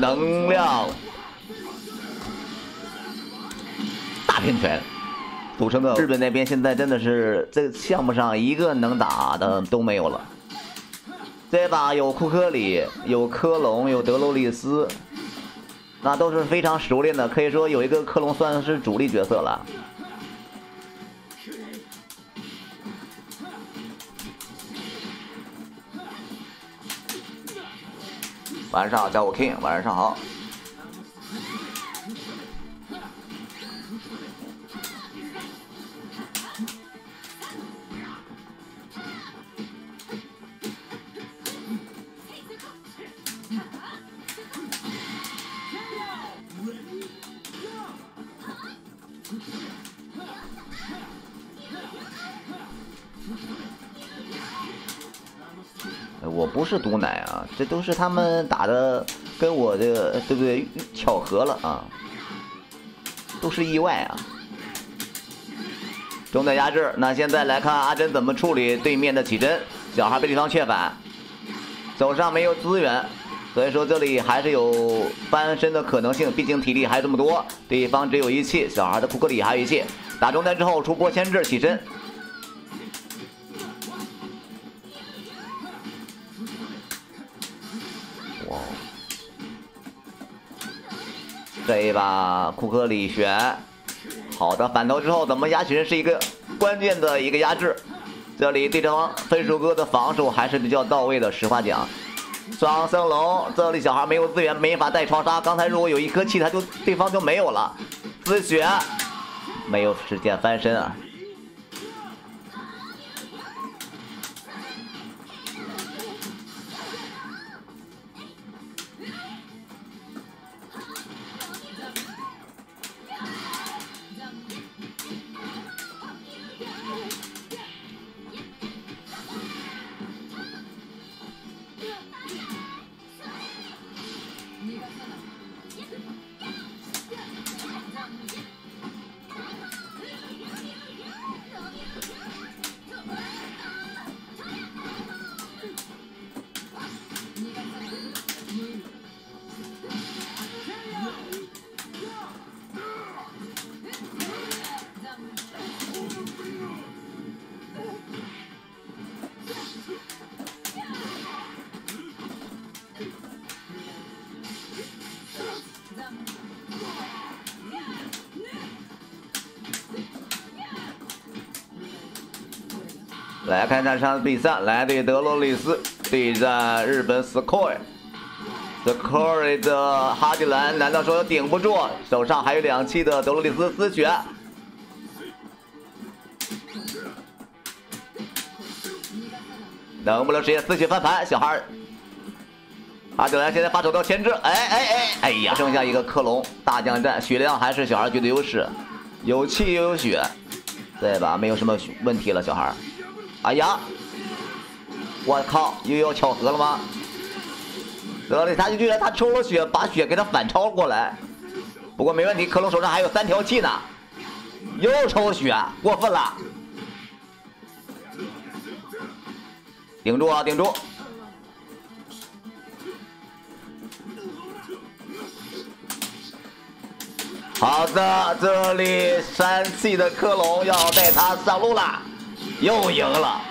能量大平拳，组成的日本那边现在真的是这项目上一个能打的都没有了。这把有库克里，有科隆，有德罗利斯，那都是非常熟练的，可以说有一个科隆算是主力角色了。晚上好，叫我 King，晚上好。我不是毒奶啊，这都是他们打的，跟我这个对不对？巧合了啊，都是意外啊。中等压制，那现在来看阿珍怎么处理对面的起针，小孩被对方却反，手上没有资源，所以说这里还是有翻身的可能性，毕竟体力还这么多，对方只有一气，小孩的库克里还有一气，打中单之后出波牵制起身。这一把库克里选，好的反头之后怎么压群是一个关键的一个压制。这里对方分数哥的防守还是比较到位的，实话讲。双生龙，这里小孩没有资源，没法带双杀。刚才如果有一颗气，他就对方就没有了。自血，没有时间翻身啊。来看这场比赛，来对德罗里斯对战日本 Sky。Sky 的哈迪兰难道说顶不住？手上还有两气的德罗里斯丝血，能不能实现丝血翻盘？小孩哈迪兰现在发手刀牵制，哎哎哎哎呀，剩下一个克隆大将战，血量还是小孩绝对优势，有气又有血，对吧？没有什么问题了，小孩。哎呀！我靠，又要巧合了吗？德里他就居然他抽了血，把血给他反超过来。不过没问题，克隆手上还有三条气呢，又抽血，过分了！顶住啊，顶住！好的，这里三气的克隆要带他上路了。又赢了。